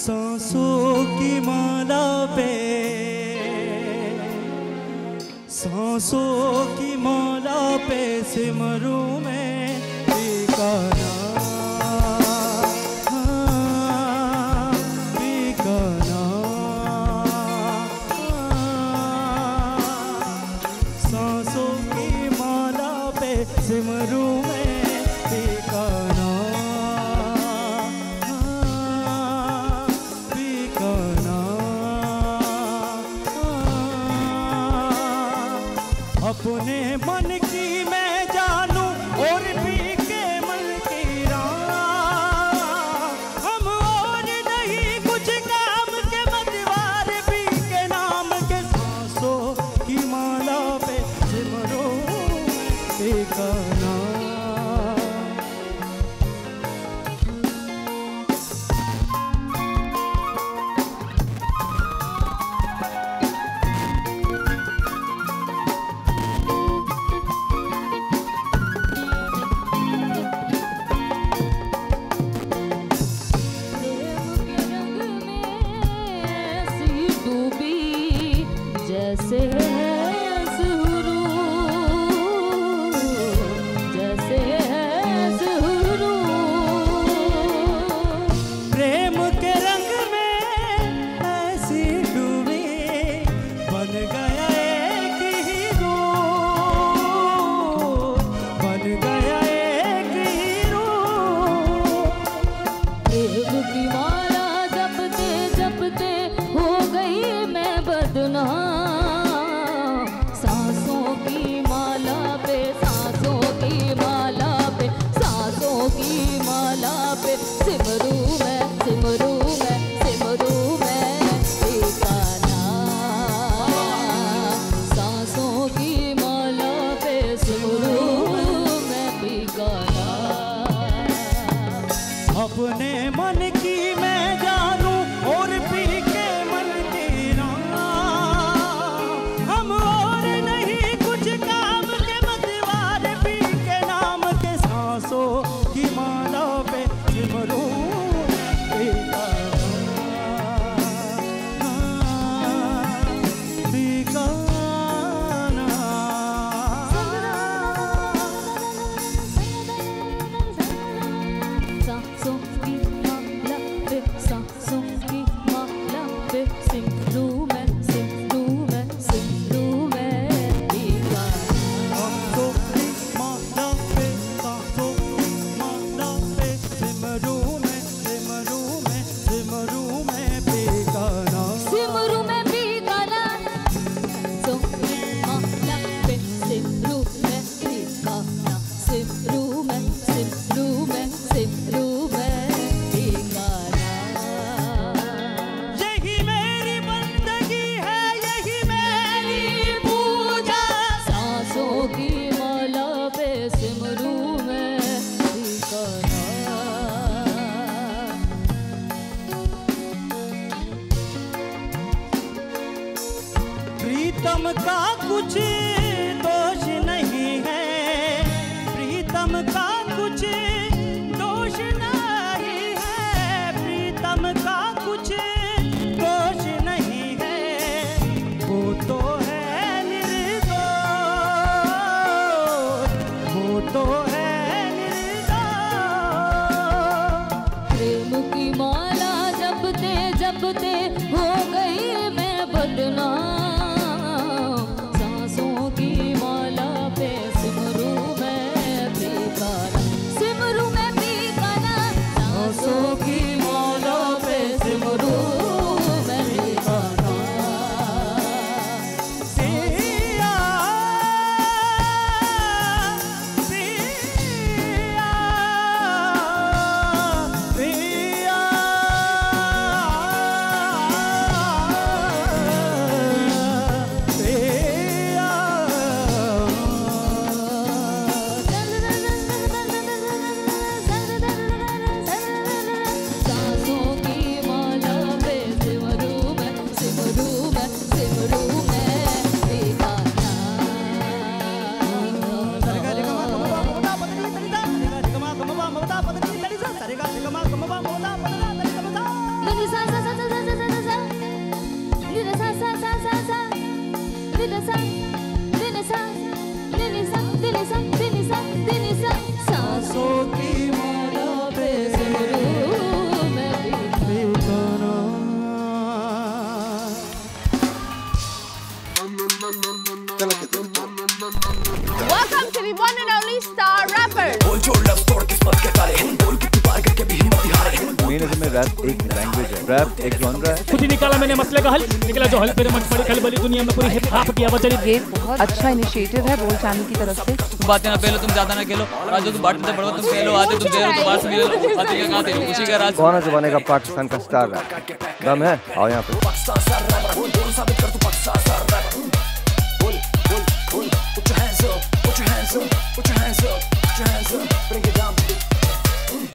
सांसों की माला पे। सांसों की माला पे सिमरू में ठिकाना हाँ, हाँ, सिमरू में अपने मन की मैं जानू और पे सिमरू प्रीतम का कुछ दोष नहीं है। प्रीतम का कुछ दोष नहीं है। प्रीतम का कुछ दोष नहीं है। वो तो है निर्दोष। वो तो है निर्दोष। प्रेम की माला जपते जपते Welcome to the one and only Star Rappers. Rap एक लैंग्वेज है। रैप एक जॉनरा है। खुद ही निकाला मैंने मसले का हल। निकला जो हल मेरे मन पड़ी खलबली दुनिया में पूरी हिप हॉप की आवाज़ चली। ये बहुत अच्छा इनिशिएटिव है बोल चैनल की तरफ़ से। बातें ना पहलो तुम ज़्यादा ना खेलो। आज जो तुम बांटते पड़ो तुम पहलो आते तुम दे तो बाहर से मिले। आते क्या कहाँ थे खुशी का राज। कौन है जमाने का पाकिस्तान का स्टार रैप दम है? आओ यहाँ पे। Put your hands up, put your hands up, put your hands up, put your hands up. Bring it down.